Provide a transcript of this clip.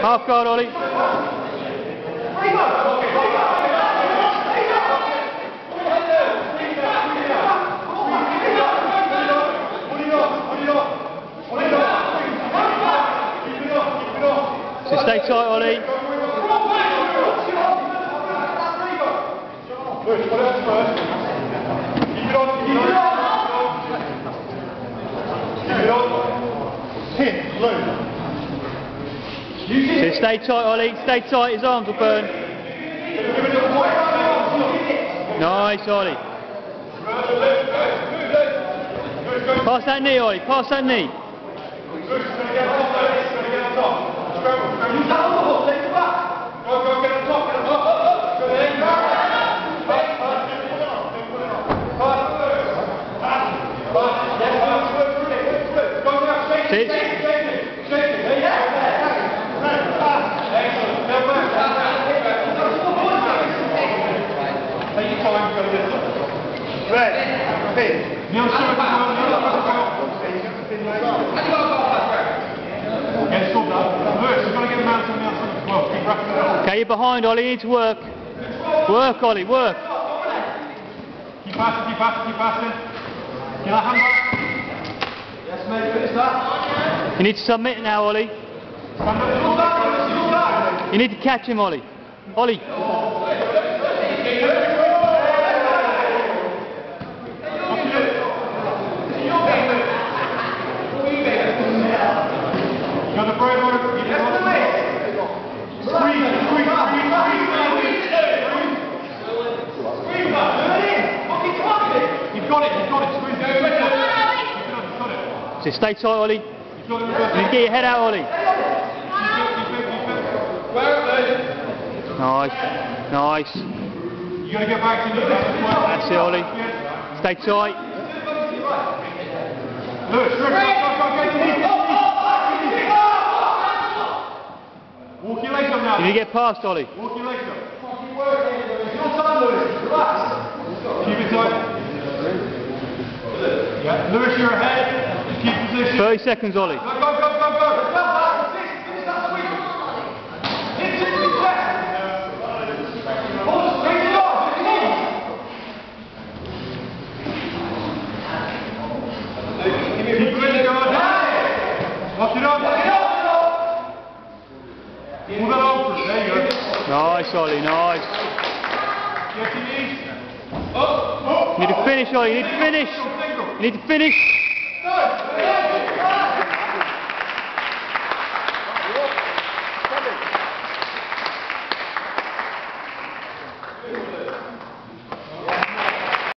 Half guard, Ollie. So stay tight, Ollie. So stay tight, Ollie. Stay tight. His arms will burn. Nice, Ollie. Pass that knee, Ollie. Pass that knee. Okay, you're behind, Ollie. You need to work. Work, Ollie. Work. Keep passing, keep passing, keep passing. Can I hand back? Yes, mate, finish that. You need to submit now, Ollie. You need to catch him, Ollie. Ollie. Got the brave one. Yes, Squeeze, squeeze, squeeze, squeeze. You've got it, you've got it, squeeze it. You've got it, you've got it. So stay tight, Ollie. You get your head out, Ollie. Nice. Nice. You gotta get back to. That's it, Ollie. Stay tight. Walk your legs up now. You get past, Ollie. Walk your legs up. Your time, Lewis. Relax. Keep it tight. Yeah, Lewis, you're ahead. Keep position. 30 seconds, Ollie. Go, go, go, go, go. Finish that sweep. Hit it chest. Hold it, straight it off. Keep really going. Watch it up. Move it over. There you go. Nice, Ollie. Nice. Get your knees. Up, up. You need to finish, Ollie. You need to finish. You need to finish.